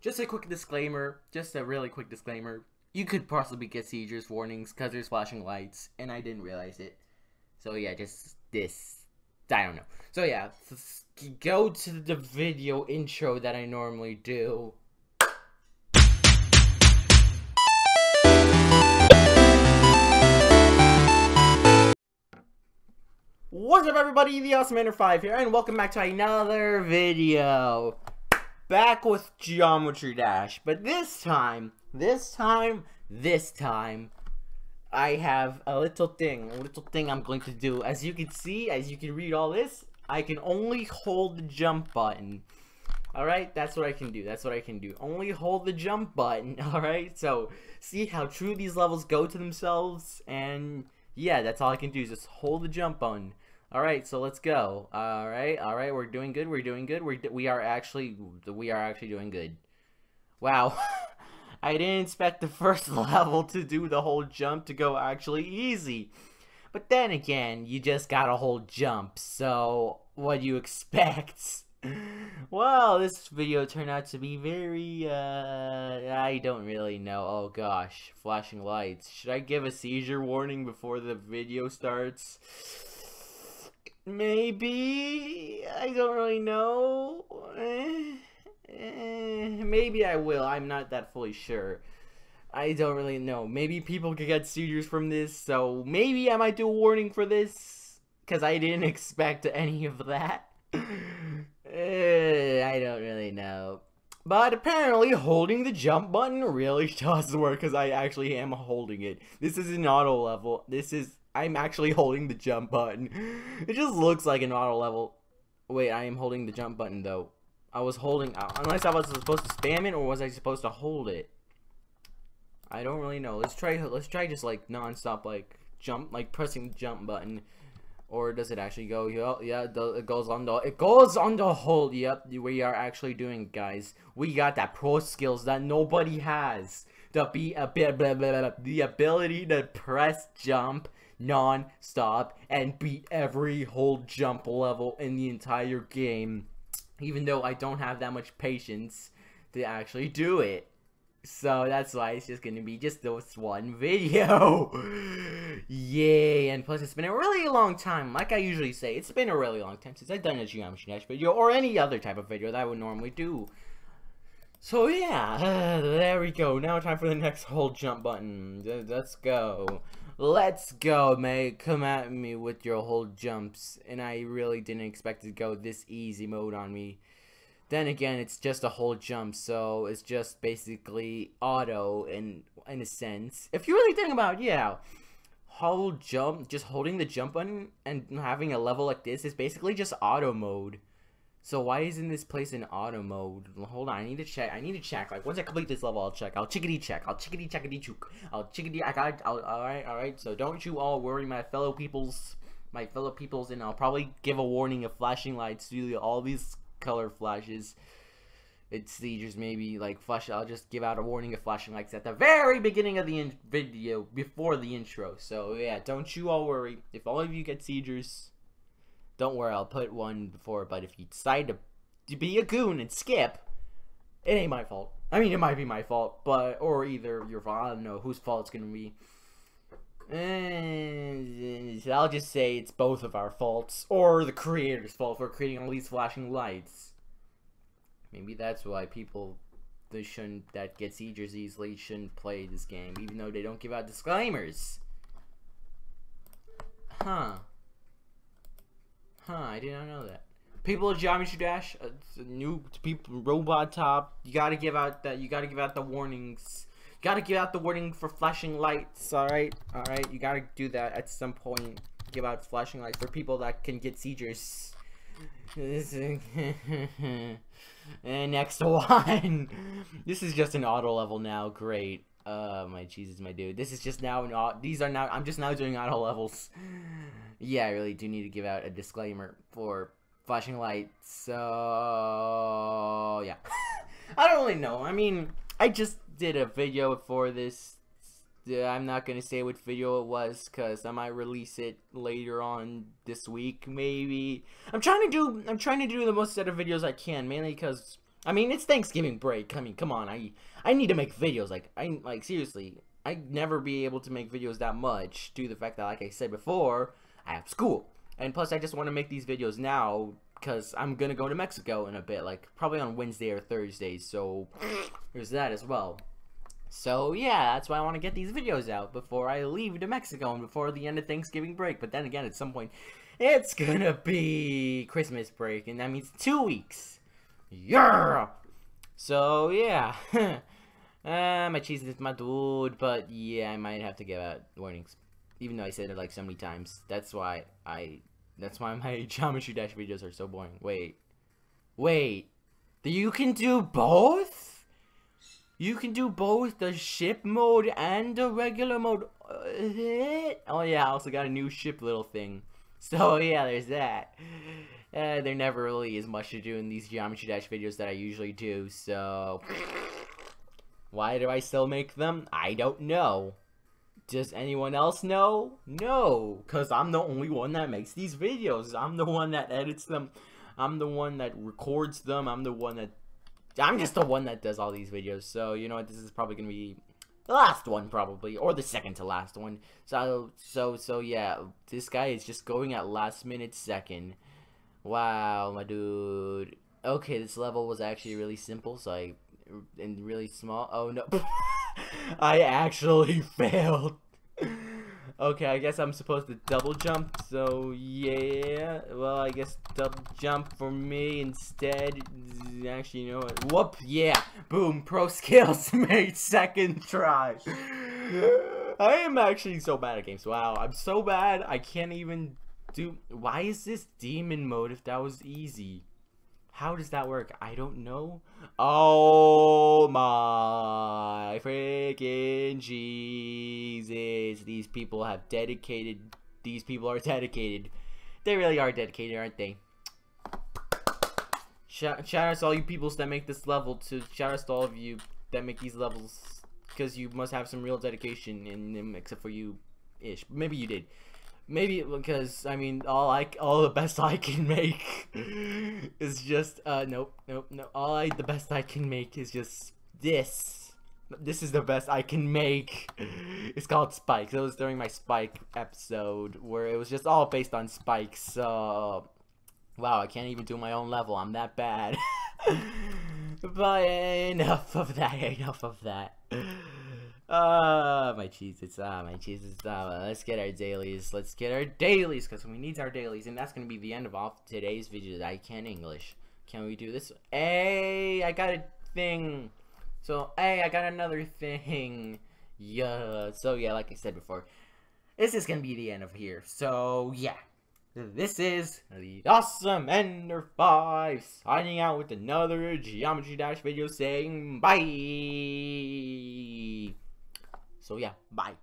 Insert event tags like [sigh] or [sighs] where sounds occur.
just a quick disclaimer, just a really quick disclaimer. You could possibly get seizures warnings because there's flashing lights, and I didn't realize it. So yeah, just this. I don't know. So yeah, go to the video intro that I normally do. What's up everybody, the Awesome Ender 5 here, and welcome back to another video back with Geometry Dash. But this time, this time, this time, I have a little thing, a little thing I'm going to do. As you can see, as you can read all this, I can only hold the jump button. Alright, that's what I can do. That's what I can do. Only hold the jump button. [laughs] Alright, so see how true these levels go to themselves. And yeah, that's all I can do is just hold the jump button. All right, so let's go. All right, all right, we're doing good. We're doing good. We're we are actually we are actually doing good. Wow, [laughs] I didn't expect the first [laughs] level to do the whole jump to go actually easy. But then again, you just got a whole jump, so what do you [laughs] expect? well, this video turned out to be very, uh, I don't really know. Oh gosh, flashing lights. Should I give a seizure warning before the video starts? Maybe. I don't really know. Eh, eh, maybe I will. I'm not that fully sure. I don't really know. Maybe people could get seizures from this, so maybe I might do a warning for this. Because I didn't [laughs] expect any of that. [laughs] eh, I don't really know. But apparently holding the jump button really [laughs] does work because I actually am holding it. This is an auto level. This is I'm actually holding the jump button. [laughs] It just looks like an auto level. Wait, I am holding the jump button though. I was holding, uh, unless I was supposed to spam it or was I supposed to hold it? I don't really know. Let's try, let's try just like non-stop like jump, like pressing the jump button. Or does it actually go? Yeah, yeah, it goes on the, it goes on the hold. Yep, we are actually doing, guys. We got that pro skills that nobody has. The be a bit, the ability to press jump non-stop and beat every whole jump level in the entire game even though I don't have that much patience to actually do it. So that's why it's just gonna be just this one [laughs] video. Yay! And plus, it's been a really long time. Like I usually say, it's been a really long time since I've done a Geometry Dash video or any other type of video that I would normally do. So yeah, uh, [sighs] there we go. Now time for the next whole jump button. Let's go. Let's go, mate. Come at me with your whole jumps. And I really didn't expect to go this easy mode on me. Then again, it's just a whole jump, so it's just basically auto in in a sense. If you really think about it, yeah. Whole jump, just holding the jump button and having a level like this is basically just auto mode. So why isn't this place in auto mode? Hold on, I need to check. I need to check. Like once I complete this level, I'll check. I'll chickadee check. I'll chickadee checkadee chook. I'll chickadee. I got. I'll, all right, all right. So don't you all worry, my fellow peoples, my fellow peoples, and I'll probably give a warning of flashing lights due to all these color flashes. It's seizures, maybe like flash. I'll just give out a warning of flashing lights at the very beginning of the video before the intro. So yeah, don't you all worry. If all of you get seizures don't worry, I'll put one before, but if you decide to, to be a goon and skip, it ain't my fault. I mean, it might be my fault, but, or either your fault, I don't know whose fault it's gonna be. And I'll just say it's both of our faults, or the creator's fault for creating all these flashing lights. Maybe that's why people they shouldn't that get seizures easily shouldn't play this game, even though they don't give out disclaimers. Huh. Huh, I did not know that. People of Geometry Dash, uh, new people, RobTop. You gotta give out that. You gotta give out the warnings. You gotta give out the warning for flashing lights. All right, all right. You gotta do that at some point. Give out flashing lights for people that can get seizures. And next [laughs] one. this is just an auto level now. Great. Uh, my Jesus, my dude. This is just now an auto. These are now. I'm just now doing auto levels yeah, I really do need to give out a disclaimer for flashing lights. So yeah, [laughs] I don't really know. I mean, I just did a video for this. I'm not gonna say what video it was because I might release it later on this week, maybe. I'm trying to do. I'm trying to do the most set of videos I can, mainly because I mean, it's Thanksgiving break. I mean, come on. I I need to make videos. Like, I like seriously. I'd never be able to make videos that much due to the fact that, like I said before, I have school. And plus, I just want to make these videos now because I'm gonna go to Mexico in a bit, like probably on Wednesday or Thursday. So there's that as well. So yeah, that's why I want to get these videos out before I leave to Mexico and before the end of Thanksgiving break. But then again, at some point, it's gonna be Christmas break, and that means two weeks. Yeah. So yeah. [laughs] uh, my cheese is my dude, but yeah, I might have to give out warnings, even though I said it like so many times. That's why I that's why my [laughs] Geometry Dash videos are so boring. Wait. Wait. You can do both? You can do both the ship mode and the regular mode. Uh, oh yeah, I also got a new ship little thing. [laughs] So yeah, there's that. Uh, there never really is much to do in these Geometry Dash videos that I usually do, so... Why do I still make them? I don't know. Does anyone else know? No, because I'm the only one that makes these videos. I'm the one that edits them. I'm the one that records them. I'm the one that... I'm just the one that does all these videos. So, you know what? This is probably to be the last one, probably. Or the second to last one. So, so, so, yeah. This guy is just going at last minute second. Wow, my dude. Okay, this level was actually really simple, so I... And really small. Oh, no. [laughs] I actually [laughs] failed. Okay, I guess I'm supposed to double jump, so yeah. Well, I guess double jump for me instead. Actually, you know what? Whoop, yeah. Boom, pro skills [laughs] made second try. I am actually so bad at games. Wow, I'm so bad, I can't even do... Why is this demon mode if that was easy? How does that work? I don't know. Oh my freaking Jesus. These people have dedicated. These people are dedicated. They really are dedicated, aren't they? Shout, shout out to all you peoples that make this level. To shout out to all of you that make these levels. Because you must have some real dedication in them, except for you ish. Maybe you did. Maybe because I mean all I all the best I can make [laughs] is just uh nope nope no all I the best I can make is just this. This is the best I can make. [laughs] It's called Spikes. It was during my Spike episode where it was just all based on spikes. So wow, I can't even do my own level. I'm that bad. [laughs] but enough of that. Enough of that. Ah, uh, my cheeses. Ah, my cheeses. Ah, let's get our dailies. Let's get our dailies, because we need our dailies. And that's to be the end of all today's video. I can English. Can we do this? Hey, I got a thing. So, hey, I got another thing. Yeah. So, yeah, like I said before, this is to be the end of here. So, yeah. This is the Awesome Ender 5 signing out with another Geometry Dash video saying bye. So yeah, bye.